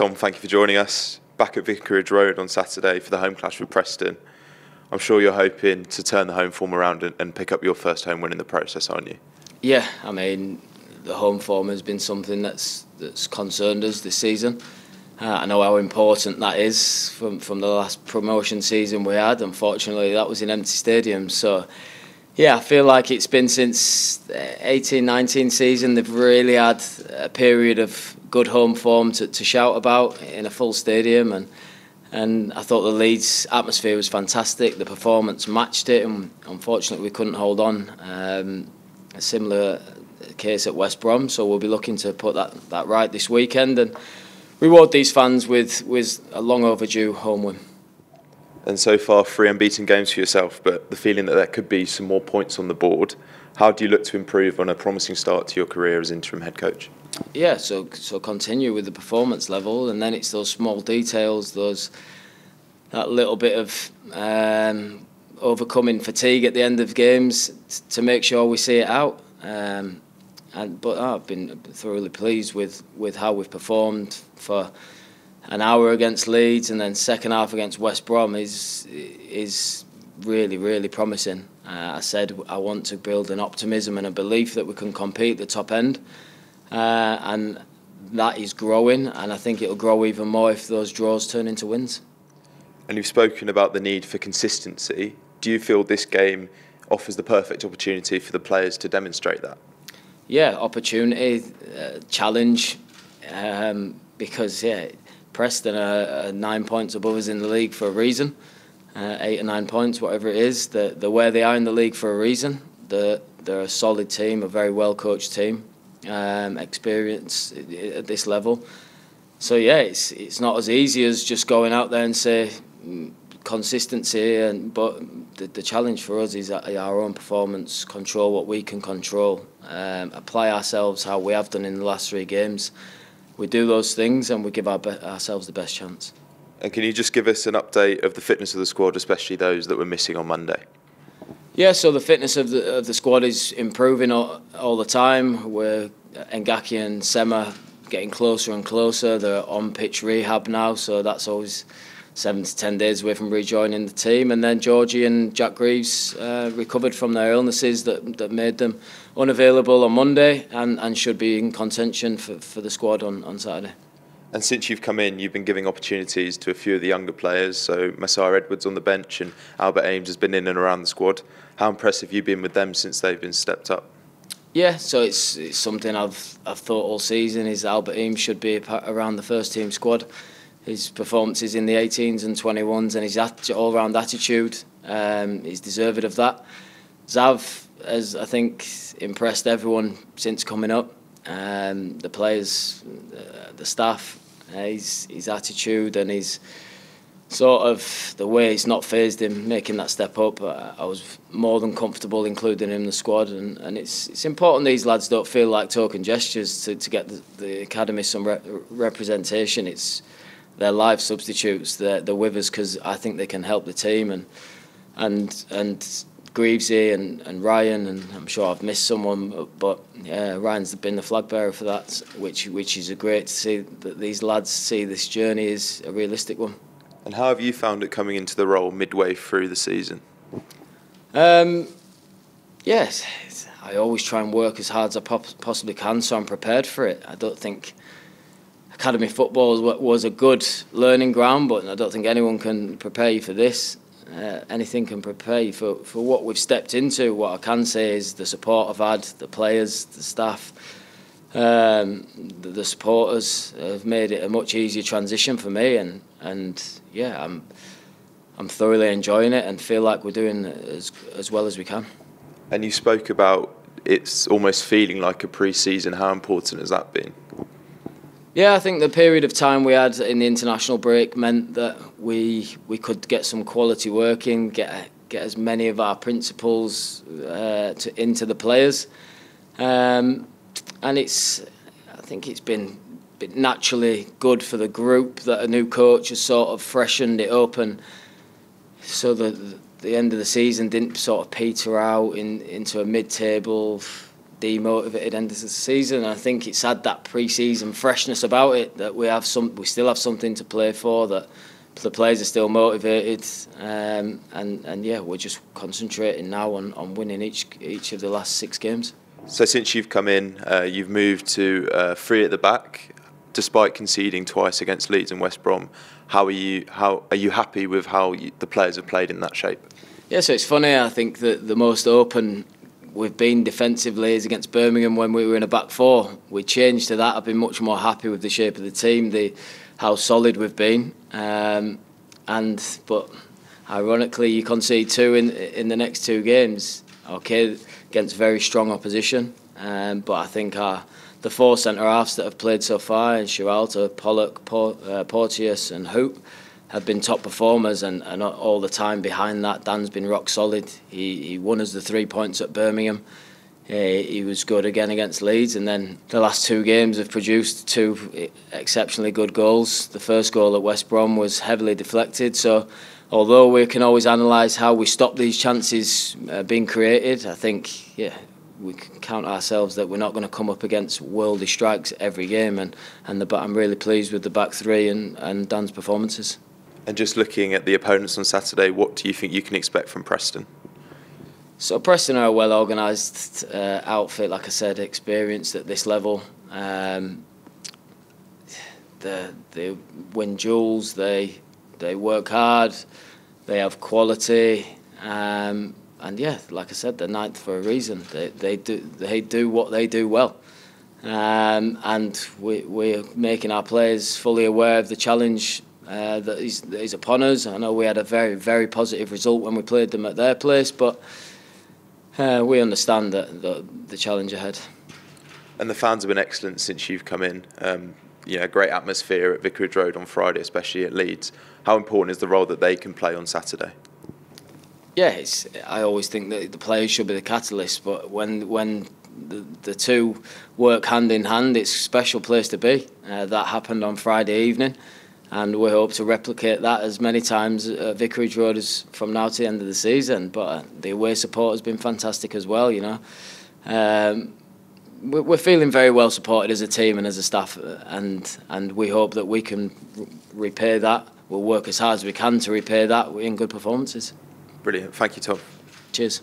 Tom, thank you for joining us. Back at Vicarage Road on Saturday for the home clash with Preston. I'm sure you're hoping to turn the home form around and, and pick up your first home win in the process, aren't you? Yeah, I mean, the home form has been something that's that's concerned us this season. Uh, I know how important that is from from the last promotion season we had. Unfortunately, that was in empty stadiums. So, yeah, I feel like it's been since 18-19 season they've really had a period of good home form to, to shout about in a full stadium and. And I thought the Leeds atmosphere was fantastic. The performance matched it, and unfortunately we couldn't hold on. Um, a similar case at West Brom, so we'll be looking to put that, that right this weekend and reward these fans with, with a long overdue home win. And so far, three unbeaten games for yourself, but the feeling that there could be some more points on the board. How do you look to improve on a promising start to your career as interim head coach? Yeah, so so continue with the performance level, and then it's those small details, those that little bit of um, overcoming fatigue at the end of games to make sure we see it out. Um, and but oh, I've been thoroughly pleased with, with how we've performed for an hour against Leeds and then second half against West Brom is is really really promising. Uh, I said I want to build an optimism and a belief that we can compete at the top end, uh, and that is growing. And I think it'll grow even more if those draws turn into wins. And you've spoken about the need for consistency. Do you feel this game offers the perfect opportunity for the players to demonstrate that? Yeah, opportunity, uh, challenge, um, because yeah, Preston are, are, nine points above us in the league for a reason, uh, eight or nine points, whatever it is. They're, they're where they are in the league for a reason. They're, they're a solid team, a very well coached team, um, experience at this level. So yeah, it's it's not as easy as just going out there and say mm, consistency and but the, the challenge for us is our own performance control what we can control um, apply ourselves how we have done in the last three games we do those things and we give our ourselves the best chance. And can you just give us an update of the fitness of the squad especially those that were missing on Monday? Yeah so the fitness of the, of the squad is improving all, all the time. We're Ngakia and Sema getting closer and closer. They're on pitch rehab now so that's always seven to ten days away from rejoining the team. And then Georgie and Jack Grieves uh, recovered from their illnesses that, that made them unavailable on Monday and, and should be in contention for, for the squad on, on Saturday. And since you've come in, you've been giving opportunities to a few of the younger players. So Massiah-Edwards on the bench and Albert Eames has been in and around the squad. How impressive have you been with them since they've been stepped up? Yeah, so it's, it's something I've I've thought all season is Albert Eames should be around the first team squad his performances in the 18s and 21s and his all-round attitude. Um, he's deserved of that. Zav has, I think, impressed everyone since coming up. Um, the players, uh, the staff, uh, his, his attitude and his sort of the way he's not phased him making that step up. I, I was more than comfortable including him in the squad, and, and it's it's important these lads don't feel like token gestures to, to get the, the academy some re representation. It's they're live substitutes. They're, they're with us because I think they can help the team and and and Grievesy and, and Ryan and I'm sure I've missed someone, but yeah, Ryan's been the flag bearer for that, which which is a great to see that these lads see this journey is a realistic one. And how have you found it coming into the role midway through the season? Um, yes, I always try and work as hard as I possibly can, so I'm prepared for it. I don't think academy football was a good learning ground, but I don't think anyone can prepare you for this. Uh, anything can prepare you for, for what we've stepped into. What I can say is the support I've had, the players, the staff, um, the, the supporters have made it a much easier transition for me, and and yeah, I'm I'm thoroughly enjoying it and feel like we're doing as as well as we can. And you spoke about it's almost feeling like a pre-season. How important has that been? Yeah, I think the period of time we had in the international break meant that we we could get some quality work in, get get as many of our principles uh, to, into the players, um, and it's I think it's been naturally good for the group that a new coach has sort of freshened it up and so the the end of the season didn't sort of peter out in into a mid-table demotivated end of the season. I think it's had that pre-season freshness about it that we have some, we still have something to play for. That the players are still motivated, um, and and yeah, we're just concentrating now on, on winning each each of the last six games. So since you've come in, uh, you've moved to uh, three at the back, despite conceding twice against Leeds and West Brom. How are you? How are you happy with how you, the players have played in that shape? Yeah, so it's funny. I think that the most open we've been defensively is against Birmingham when we were in a back four. We changed to that. I've been much more happy with the shape of the team, the how solid we've been, um, and but ironically, you concede two in in the next two games. Okay, against very strong opposition, um, but I think our the four centre halves that have played so far, Sierralta, Pollock, uh, Porteous, and Hoedt have been top performers and, and all the time behind that. Dan's been rock solid. He, he won us the three points at Birmingham. Uh, he was good again against Leeds and then the last two games have produced two exceptionally good goals. The first goal at West Brom was heavily deflected. So although we can always analyse how we stop these chances uh, being created I think yeah we can count ourselves that we're not going to come up against worldy strikes every game. And and the, I'm really pleased with the back three and, and Dan's performances. And just looking at the opponents on Saturday, what do you think you can expect from Preston? So Preston are a well organised uh, outfit, like I said, experienced at this level. Um, they, they win duels, they they work hard, they have quality, um, and yeah, like I said, they're ninth for a reason. They they do they do what they do well. Um, and we, we're making our players fully aware of the challenge uh, that, is, upon us. I know we had a very, very positive result when we played them at their place, but uh, we understand that, the, the challenge ahead. And the fans have been excellent since you've come in. Um, you know, great atmosphere at Vicarage Road on Friday, especially at Leeds. How important is the role that they can play on Saturday? Yeah, it's, I always think that the players should be the catalyst, but when when the, the two work hand in hand, it's a special place to be. Uh, that happened on Friday evening and we hope to replicate that as many times at Vicarage Road as from now to the end of the season. But uh, the away support has been fantastic as well. You know, um, we're feeling very well supported as a team and as a staff, uh, and and we hope that we can repay that. We'll work as hard as we can to repay that in good performances. Brilliant. Thank you, Tom. Cheers.